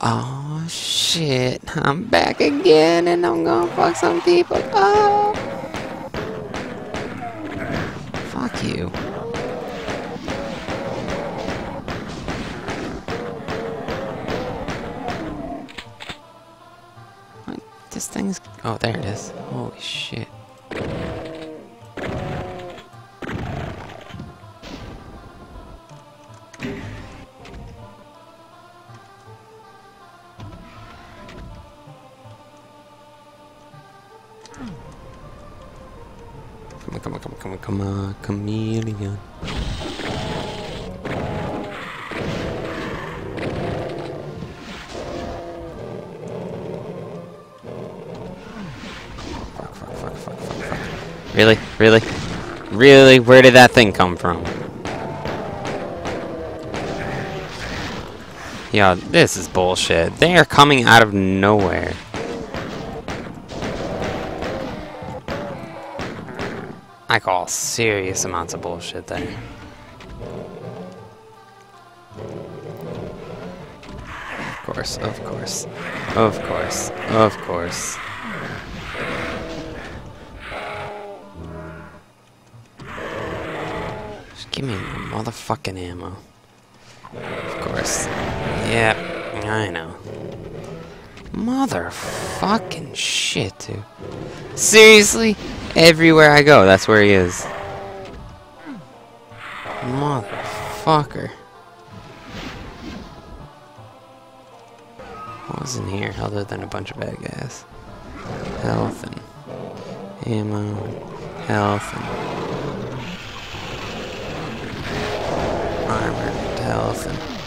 Oh shit, I'm back again and I'm gonna fuck some people up. Fuck you. This thing's. Oh, there it is. Holy shit. Come on, chameleon. Fuck, fuck, fuck, fuck, fuck, fuck. Really? Really? Really? Where did that thing come from? Yo, this is bullshit. They are coming out of nowhere. I call serious amounts of bullshit there. Of course, of course, of course, of course. Just give me the motherfucking ammo. Of course. Yep, I know. Motherfucking shit, dude. Seriously? Everywhere I go, that's where he is. Motherfucker. What was in here other than a bunch of bad guys? Health and ammo, health and armor, and health and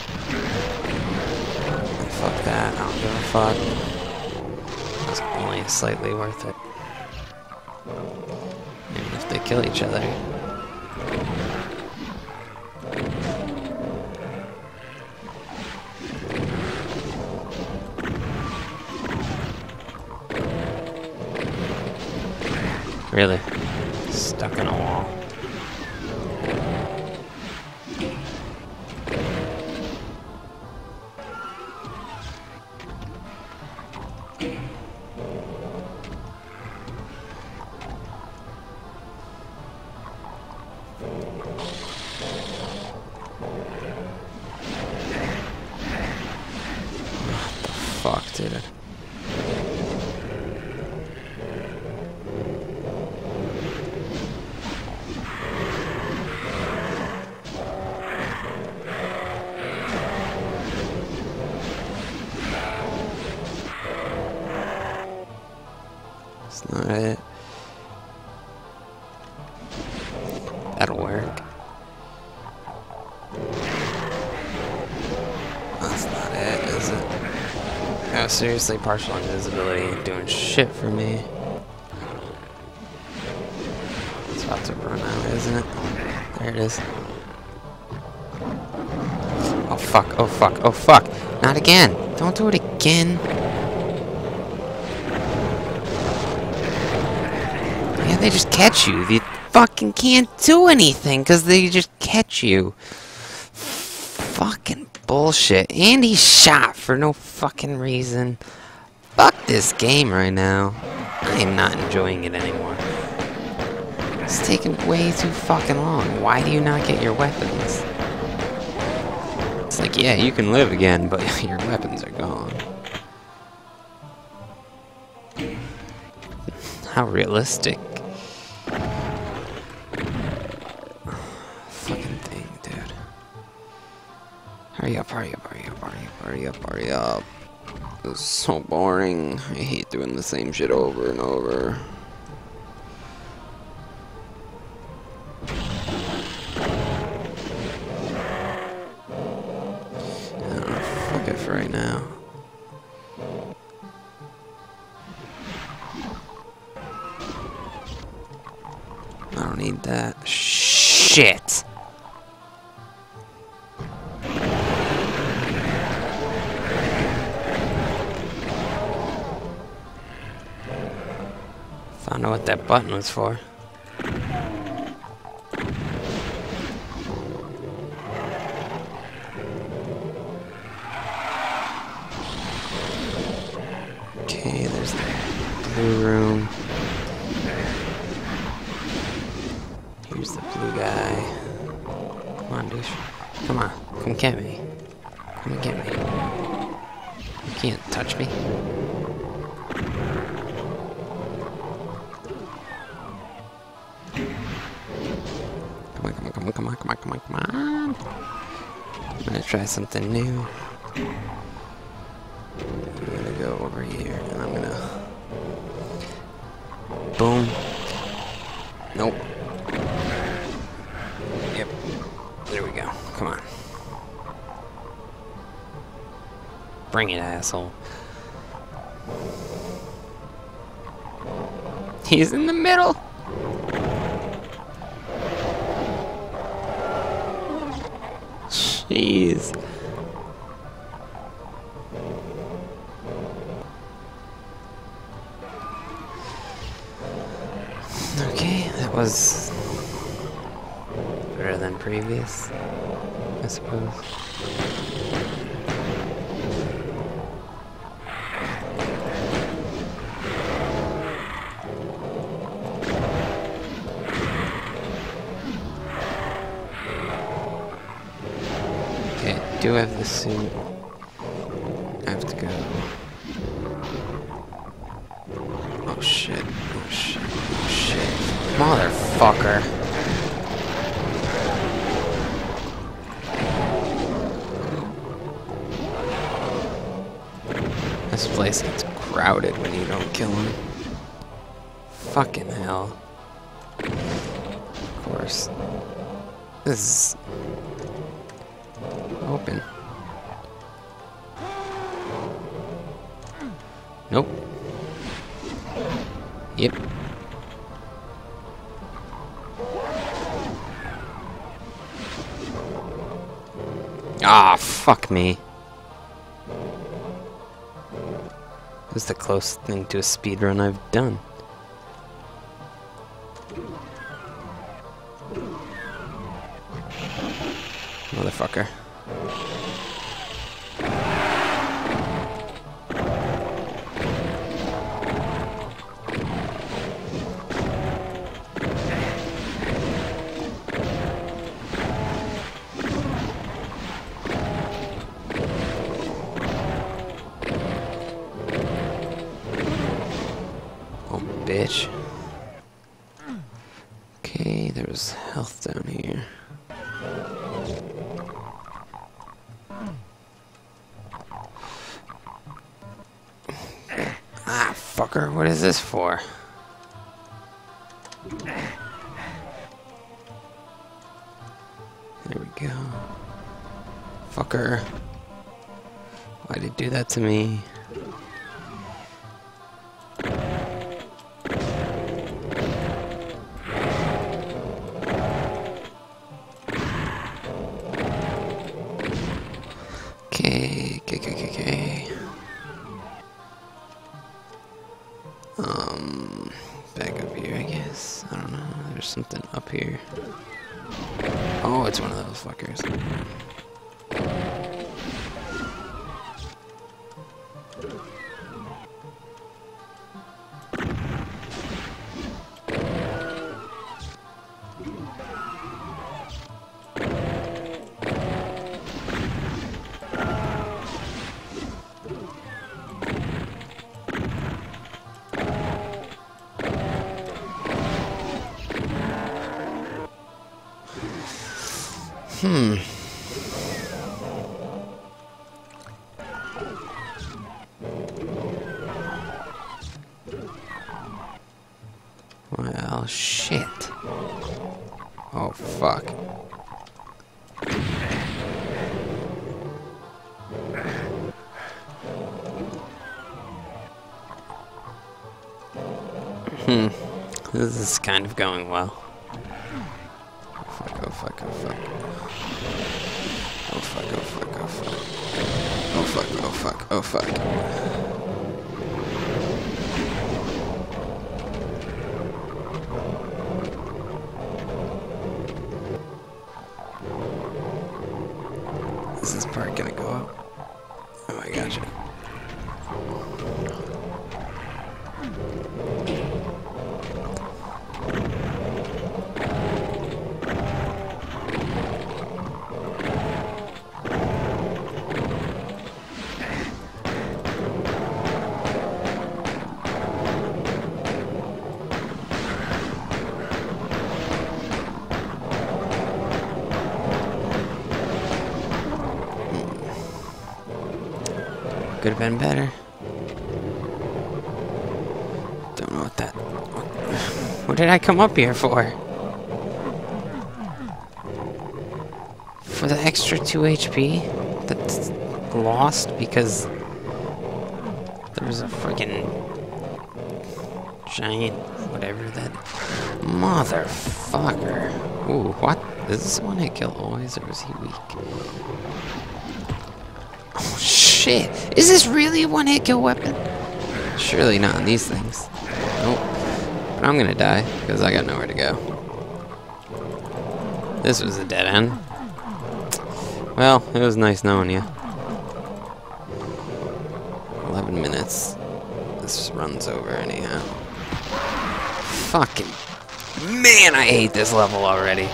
fuck that. I don't give a fuck. It's only slightly worth it. Even if they kill each other. Really? Stuck in No, seriously, partial invisibility ain't doing shit for me. It's about to run out, isn't it? There it is. Oh fuck, oh fuck, oh fuck. Not again. Don't do it again. Yeah, they just catch you. They fucking can't do anything because they just catch you. Fucking bullshit. And he's shot for no fucking reason. Fuck this game right now. I am not enjoying it anymore. It's taking way too fucking long. Why do you not get your weapons? It's like, yeah, you can live again, but your weapons are gone. How realistic. Fucking thing, dude. Hurry up, hurry up, hurry up, hurry up, hurry up, is so boring. I hate doing the same shit over and over. Fuck it for right now. I don't need that. Shit! Found out what that button was for. Okay, there's the blue room. Here's the blue guy. Come on, douche. Come on, come get me. Come get me. You can't touch me. Come on, come on, come on, come on, come on. I'm gonna try something new. I'm gonna go over here and I'm gonna. Boom. Nope. Yep. There we go. Come on. Bring it, asshole. He's in the middle. Jeez. Okay, that was better than previous, I suppose. Do have the suit. I have to go. Oh shit. Oh shit. Oh shit. Motherfucker. This place gets crowded when you don't kill him. Fucking hell. Of course. This is open. Nope. Yep. Ah, fuck me. This is the closest thing to a speedrun I've done. Motherfucker. Okay, there's health down here. Ah, fucker, what is this for? There we go. Fucker. Why'd it do that to me? There's something up here. Oh, it's one of those fuckers. Hmm. Well, shit. Oh, fuck. Hmm. This is kind of going well. Fuck, oh, fuck, oh, fuck. Oh, fuck, oh, fuck, oh, fuck. Oh, fuck, oh, fuck, Could have been better. Don't know what that... What did I come up here for? For the extra 2 HP? That's lost because... There was a freaking giant whatever that motherfucker. Ooh, what? Is this one hit kill always or is he weak? Shit! Is this really a one hit kill weapon? Surely not on these things. Nope. But I'm gonna die because I got nowhere to go. This was a dead end. Well, it was nice knowing you. 11 minutes. This runs over anyhow. Fucking... Man, I hate this level already.